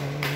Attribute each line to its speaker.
Speaker 1: Okay.